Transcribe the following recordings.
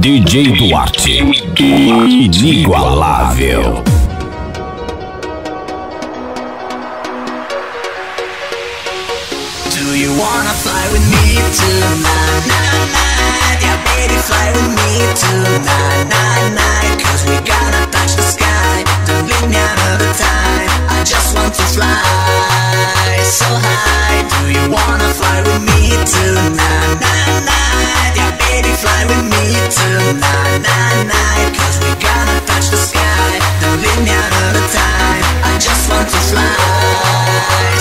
DJ Duarte, inigualável. Do you wanna fly with me tonight? Night, night. Yeah, baby, fly with me tonight.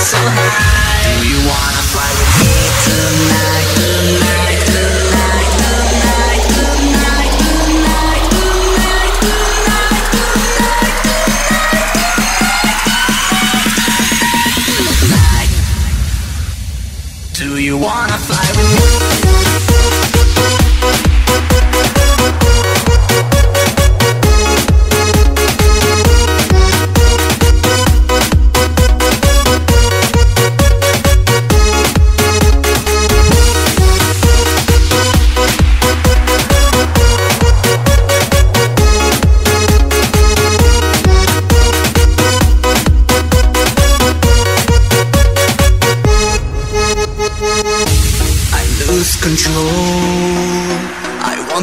Do you wanna fly with me tonight? Tonight, tonight, tonight, tonight, tonight, tonight, tonight, tonight. Do you wanna fly with me?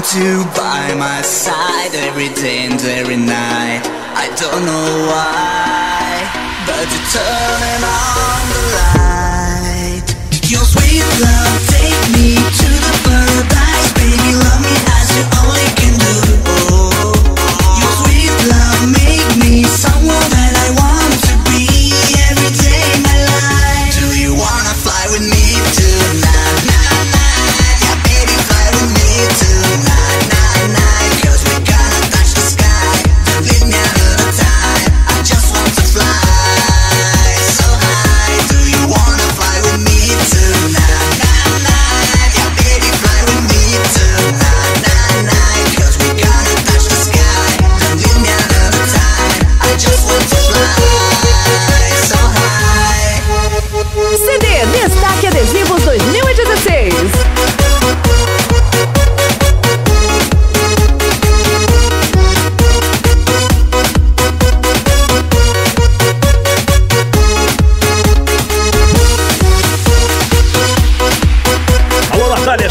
Want you by my side every day and every night. I don't know why, but you're turning on the light. Your sweet love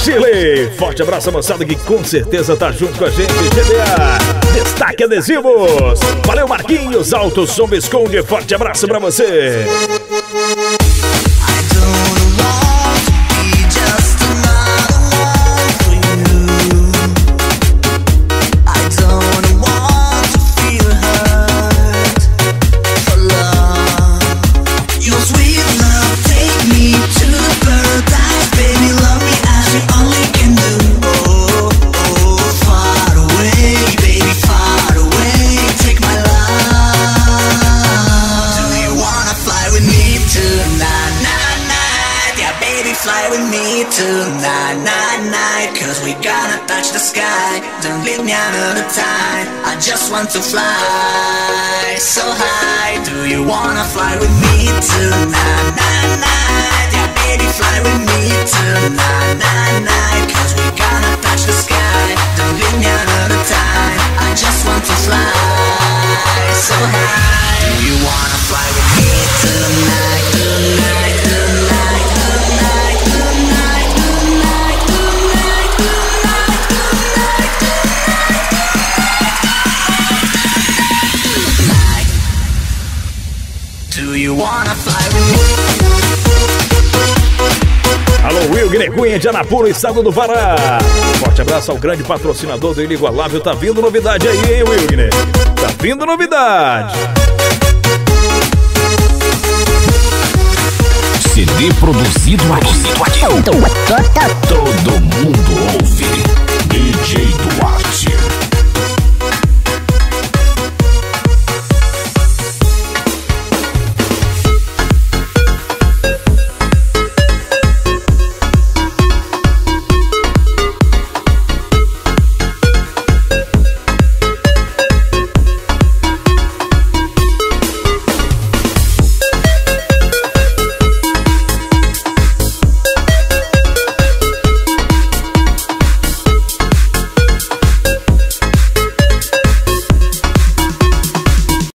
Chile! Forte abraço, moçada, que com certeza tá junto com a gente. GDA, destaque adesivos. Valeu, Marquinhos, Alto Som Visconde. Forte abraço pra você. Fly with me tonight. Night, night. Cause we gonna touch the sky. Don't leave me another time. I just want to fly so high. Do you wanna fly with me tonight? Night, night. Yeah, baby, fly with me tonight. Night, night. Cause we gonna touch the sky. Don't leave me another time. I just want to fly so high. Do you wanna fly with me tonight? Tonight, Alô, Will Cunha de Anapulo, estado do Pará. Forte abraço ao grande patrocinador do Inigualável. Tá vindo novidade aí, hein, Wilgner? Tá vindo novidade. CD produzido aqui. Todo mundo ouve. DJ Duarte.